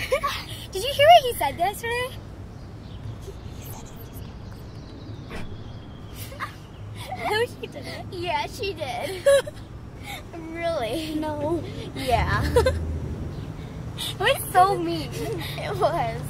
Did you hear what he said yesterday? no, she didn't. Yeah, she did. really? No. Yeah. it was so mean. It was.